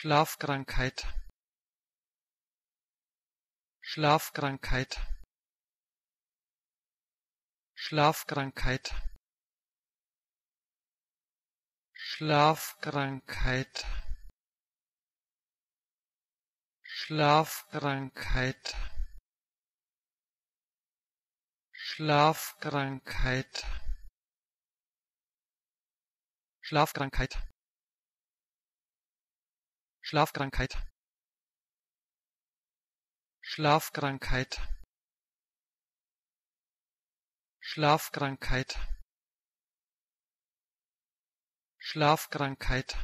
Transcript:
Schlafkrankheit. Schlafkrankheit. Schlafkrankheit. Schlafkrankheit. Schlafkrankheit. Schlafkrankheit. Schlafkrankheit Schlafkrankheit. Schlafkrankheit. Schlafkrankheit. Schlafkrankheit